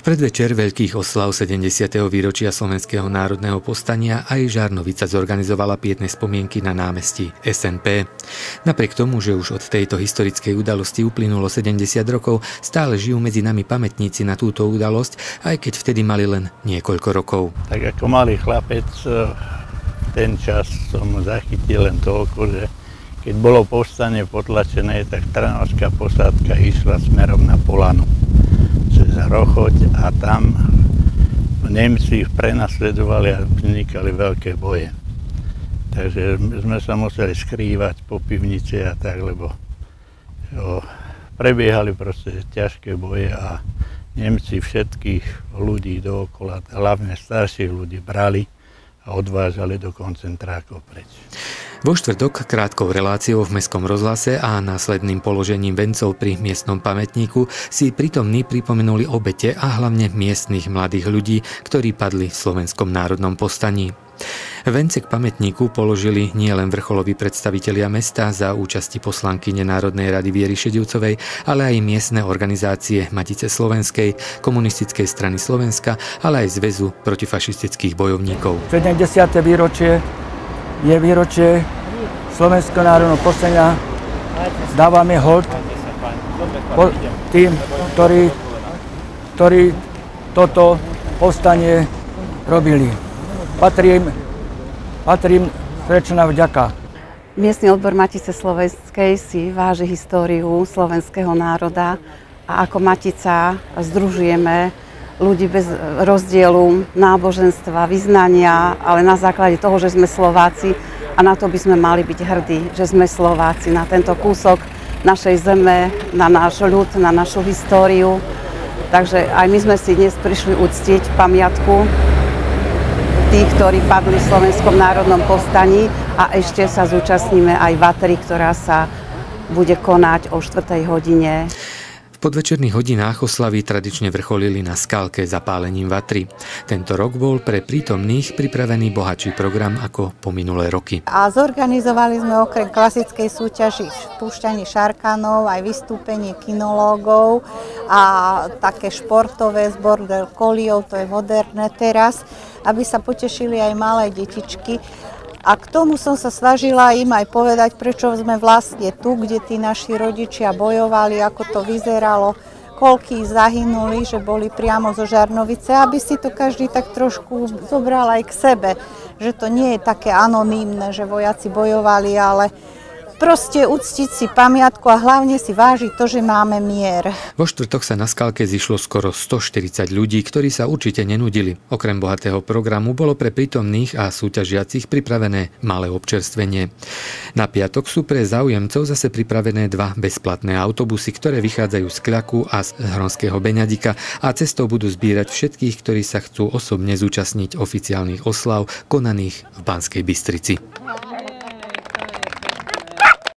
V predvečer veľkých oslav 70. výročia Slovenského národného povstania aj Žarnovica zorganizovala pietné spomienky na námestí SNP. Napriek tomu, že už od tejto historickej udalosti uplynulo 70 rokov, stále žijú medzi nami pamätníci na túto udalosť, aj keď vtedy mali len niekoľko rokov. Tak ako malý chlapec, eh, ten čas som zachytil len toľko, že keď bolo povstanie potlačené, tak Trnavská posádka išla smerom na Polanu Rochoť a tam Nemci ich prenasledovali a vznikali veľké boje. Takže sme sa museli skrývať po pivnici a tak, lebo jo, prebiehali proste ťažké boje a Nemci všetkých ľudí dookola, hlavne starších ľudí, brali a odvážali do koncentrákov preč. Vo štvrtok krátkou reláciou v Mestskom rozhlase a následným položením vencov pri miestnom pamätníku si prítomní pripomenuli obete a hlavne miestnych mladých ľudí, ktorí padli v Slovenskom národnom postaní. Vence k pamätníku položili nielen vrcholoví predstavitelia mesta za účasti poslankyne Národnej rady Viery Šedivcovej, ale aj miestne organizácie Matice Slovenskej, Komunistickej strany Slovenska, ale aj Zväzu protifašistických bojovníkov. 70. výročie je výročie Slovenského národného povstania. Dávame hold tým, ktorí, ktorí toto povstanie robili. Patrí im, patrí im srdečná vďaka. Miestny odbor Matice Slovenskej si váži históriu slovenského národa a ako Matica združujeme ľudí bez rozdielu náboženstva, vyznania, ale na základe toho, že sme Slováci a na to by sme mali byť hrdí, že sme Slováci na tento kúsok našej zeme, na náš ľud, na našu históriu. Takže aj my sme si dnes prišli uctiť pamiatku tých, ktorí padli v Slovenskom národnom povstaní a ešte sa zúčastníme aj vatry, ktorá sa bude konať o 4. hodine podvečerných hodinách oslavy tradične vrcholili na skalke zapálením vatry. Tento rok bol pre prítomných pripravený bohatší program ako po minulé roky. A zorganizovali sme okrem klasickej súťaži púšťanie šarkanov, aj vystúpenie kinológov a také športové z bordel koliov, to je moderné teraz, aby sa potešili aj malé detičky a k tomu som sa snažila im aj povedať, prečo sme vlastne tu, kde tí naši rodičia bojovali, ako to vyzeralo, koľkí zahynuli, že boli priamo zo Žarnovice, aby si to každý tak trošku zobral aj k sebe, že to nie je také anonymné, že vojaci bojovali, ale proste uctiť si pamiatku a hlavne si vážiť to, že máme mier. Vo štvrtok sa na skalke zišlo skoro 140 ľudí, ktorí sa určite nenudili. Okrem bohatého programu bolo pre prítomných a súťažiacich pripravené malé občerstvenie. Na piatok sú pre záujemcov zase pripravené dva bezplatné autobusy, ktoré vychádzajú z Kľaku a z Hronského Beňadika a cestou budú zbierať všetkých, ktorí sa chcú osobne zúčastniť oficiálnych oslav konaných v Banskej Bystrici.